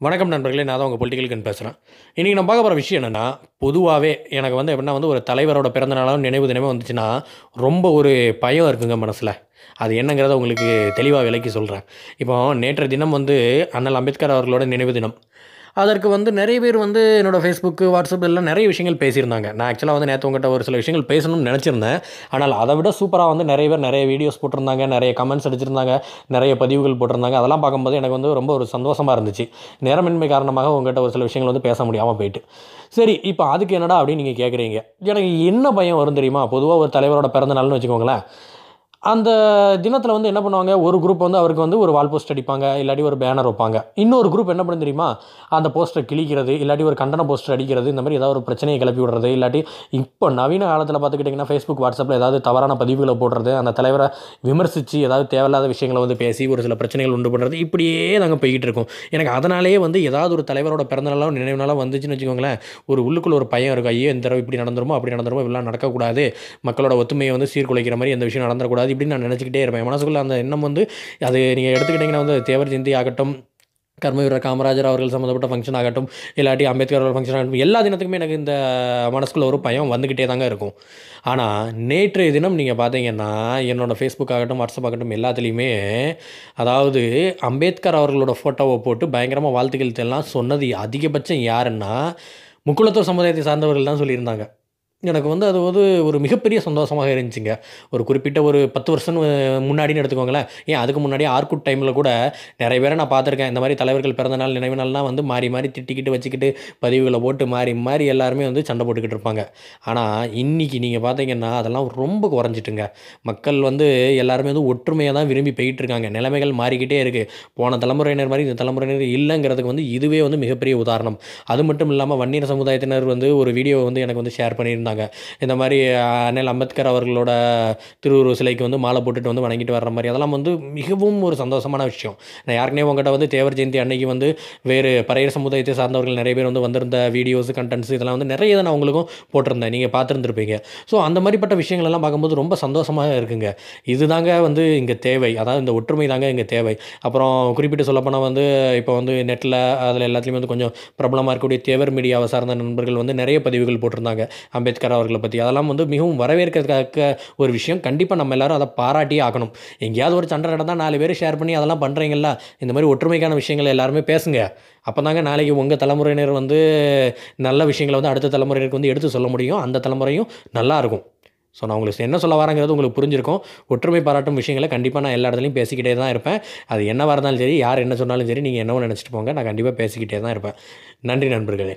வணக்கம் நண்பர்களே நான் தான் உங்கள் பொலிட்டிக்கல் பேசுகிறேன் இன்றைக்கி நான் பார்க்க போகிற விஷயம் என்னென்னா பொதுவாகவே எனக்கு வந்து எப்படின்னா வந்து ஒரு தலைவரோட பிறந்த நாளும் நினைவு தினமே வந்துச்சுன்னா ரொம்ப ஒரு பயம் இருக்குங்க மனசில். அது என்னங்கிறத உங்களுக்கு தெளிவாக விலைக்கு சொல்கிறேன் இப்போ நேற்று தினம் வந்து அண்ணல் அம்பேத்கர் அவர்களோட நினைவு தினம். அதற்கு வந்து நிறைய பேர் வந்து என்னோடய ஃபேஸ்புக்கு வாட்ஸ்அப் எல்லாம் நிறைய விஷயங்கள் பேசியிருந்தாங்க. நான் ஆக்சுவலாக வந்து நேற்று உங்கள்கிட்ட ஒரு சில விஷயங்கள் பேசணும்னு நினச்சிருந்தேன். ஆனால் அதை விட சூப்பராக வந்து நிறைய பேர் நிறைய வீடியோஸ் போட்டிருந்தாங்க நிறைய கமெண்ட்ஸ் அடிச்சிருந்தாங்க நிறைய பதிவுகள் போட்டிருந்தாங்க. அதெல்லாம் பார்க்கும்போது எனக்கு வந்து ரொம்ப ஒரு சந்தோஷமாக இருந்துச்சு. நேரமின்மை காரணமாக உங்கள்கிட்ட ஒரு சில விஷயங்கள் வந்து பேச முடியாமல் போயிட்டு. சரி இப்போ அதுக்கு என்னடா அப்படின்னு நீங்கள் கேட்குறீங்க எனக்கு என்ன பயம் வரும் தெரியுமா? பொதுவாக ஒரு தலைவரோட பிறந்த நாள்னு வச்சுக்கோங்களேன். அந்த தினத்தில் வந்து என்ன பண்ணுவாங்க? ஒரு குரூப் வந்து அவருக்கு வந்து ஒரு வால் போஸ்ட் அடிப்பாங்க இல்லாட்டி ஒரு பேனர் வைப்பாங்க. இன்னொரு குரூப் என்ன பண்ண தெரியுமா? அந்த போஸ்டரை கிழிக்கிறது இல்லாட்டி ஒரு கண்டன போஸ்டர் அடிக்கிறது இந்த மாதிரி ஏதாவது ஒரு பிரச்சனையை கிளப்பி விடுறது இல்லாட்டி இப்போ நவீன காலத்தில் பார்த்துக்கிட்டிங்கன்னா ஃபேஸ்புக் வாட்ஸ்அப்பில் ஏதாவது தவறான பதிவுகளை போடுறது அந்த தலைவரை விமர்சித்து ஏதாவது தேவையில்லாத விஷயங்களை வந்து பேசி ஒரு சில பிரச்சனைகள் உண்டு பண்ணுறது இப்படியே நாங்கள் போய்கிட்டு இருக்கோம். எனக்கு அதனாலேயே வந்து ஏதாவது ஒரு தலைவரோட பிறந்தநாளோ நினைவுனாலும் வந்துச்சுன்னு வச்சுக்கோங்களேன் ஒரு உள்ளுக்குள்ள ஒரு பயம் இருக்கும். ஐயோ இந்த தடவை இப்படி நடந்துருமோ அப்படி நடந்துருமோ இப்படிலாம் நடக்கக்கூடாது. மக்களோட ஒத்துமையை வந்து சீர்குலைக்கிற மாதிரி எந்த விஷயம் நடந்துடக்கூடாது இப்படின்னு நான் நினச்சிக்கிட்டே இருப்பேன். மனசுக்குள்ளே அந்த எண்ணம் வந்து அது நீங்கள் எடுத்துக்கிட்டிங்கன்னா வந்து தேவர் ஜெயந்தி ஆகட்டும் கர்மவீரர் காமராஜர் அவர்கள் சம்மந்தப்பட்ட ஃபங்க்ஷன் ஆகட்டும் இல்லாட்டி அம்பேத்கர் அவர்கள் ஃபங்க்ஷன் ஆகட்டும் எல்லா தினத்துக்குமே எனக்கு இந்த மனசுக்குள்ள ஒரு பயம் வந்துக்கிட்டே தாங்க இருக்கும். ஆனால் நேற்றைய தினம் நீங்கள் பார்த்தீங்கன்னா என்னோடய ஃபேஸ்புக் ஆகட்டும் வாட்ஸ்அப் ஆகட்டும் எல்லாத்துலேயுமே அதாவது அம்பேத்கர் அவர்களோட ஃபோட்டோவை போட்டு பயங்கரமாக வாழ்த்துக்கள் எல்லாம் சொன்னது அதிகபட்சம் யாருன்னா முக்குளத்தூர் சமுதாயத்தை சார்ந்தவர்கள் தான் சொல்லியிருந்தாங்க. எனக்கு வந்து அது வந்து ஒரு மிகப்பெரிய சந்தோஷமாக இருந்துச்சுங்க. ஒரு குறிப்பிட்ட ஒரு பத்து வருஷம் முன்னாடின்னு எடுத்துக்கோங்களேன். ஏன் அதுக்கு முன்னாடி ஆர்குட் டைமில் கூட நிறைய பேரை நான் பார்த்துருக்கேன். இந்த மாதிரி தலைவர்கள் பிறந்த நாள் நினைவு நாள்லாம் வந்து மாறி மாறி திட்டிக்கிட்டு வச்சுக்கிட்டு பதிவுகளை போட்டு மாறி மாறி எல்லாருமே வந்து சண்டை போட்டுக்கிட்டு இருப்பாங்க. ஆனால் இன்றைக்கி நீங்கள் பார்த்தீங்கன்னா அதெல்லாம் ரொம்ப குறைஞ்சிட்டுங்க. மக்கள் வந்து எல்லாருமே வந்து ஒற்றுமையாக தான் விரும்பி போயிட்டு இருக்காங்க. நிலைமைகள் மாறிக்கிட்டே இருக்குது போன தலைமுறையினர் மாதிரி இந்த தலைமுறையினர் இல்லைங்கிறதுக்கு வந்து இதுவே வந்து மிகப்பெரிய உதாரணம். அது மட்டும் இல்லாமல் வன்னியர் சமுதாயத்தினர் வந்து ஒரு வீடியோ வந்து எனக்கு வந்து ஷேர் பண்ணியிருந்தாங்க. இந்த மாதிரி அண்ணல் அம்பேத்கர் அவர்களோட திருவுருவ சிலைக்கு வந்து மாலை போட்டுட்டு வந்து வணங்கிட்டு வர்ற மாதிரி அதெல்லாம் வந்து மிகவும் ஒரு சந்தோஷமான விஷயம். நான் யாருக்குனே உங்கள்கிட்ட வந்து தேவர் ஜெயந்தி அன்னைக்கு வந்து வேறு பறையர் சமுதாயத்தை சார்ந்தவர்கள் நிறைய பேர் வந்து வந்திருந்த வீடியோஸ் கண்டென்ட்ஸ் இதெல்லாம் வந்து நிறைய நான் உங்களுக்கும் போட்டிருந்தேன். நீங்கள் பார்த்துருந்துருப்பீங்க. ஸோ அந்த மாதிரிப்பட்ட விஷயங்களெல்லாம் பார்க்கும்போது ரொம்ப சந்தோஷமாக இருக்குங்க. இதுதாங்க வந்து இங்கே தேவை. அதாவது இந்த ஒற்றுமை தாங்க இங்கே தேவை. அப்புறம் குறிப்பிட்டு சொல்லப்போனால் வந்து இப்போ வந்து நெட்டில் அதில் எல்லாத்துலேயுமே வந்து கொஞ்சம் பிரபலமாக இருக்கக்கூடிய தேவர் மீடியாவை சார்ந்த நண்பர்கள் வந்து நிறைய பதிவுகள் போட்டிருந்தாங்க. அம்பேத்கர் அவர்களை பற்றி அதெல்லாம் வந்து மிகவும் வரவேற்கத்தக்க ஒரு விஷயம். கண்டிப்பாக நம்ம எல்லாரும் அதை பாராட்டியே ஆகணும். எங்கேயாவது ஒரு சண்டை நடந்தால் நாலு பேர் ஷேர் பண்ணி அதெல்லாம் பண்ணுறீங்களா இந்த மாதிரி ஒற்றுமைக்கான விஷயங்களை எல்லாருமே பேசுங்க. அப்போ தாங்க நாளைக்கு உங்கள் தலைமுறையினர் வந்து நல்ல விஷயங்களை வந்து அடுத்த தலைமுறையினருக்கு வந்து எடுத்து சொல்ல முடியும். அந்த தலைமுறையும் நல்லாயிருக்கும் ஸோ நான் உங்களுக்கு என்ன சொல்ல வரேங்கிறது உங்களுக்கு புரிஞ்சிருக்கும். ஒற்றுமை பாராட்டும் விஷயங்களை கண்டிப்பாக நான் எல்லா இடத்துலையும் பேசிக்கிட்டே தான் இருப்பேன். அது என்னவாக இருந்தாலும் சரி யார் என்ன சொன்னாலும் சரி நீங்கள் என்னவோ நினச்சிட்டு போங்க. நான் கண்டிப்பாக பேசிக்கிட்டே தான் இருப்பேன். நன்றி நண்பர்களே.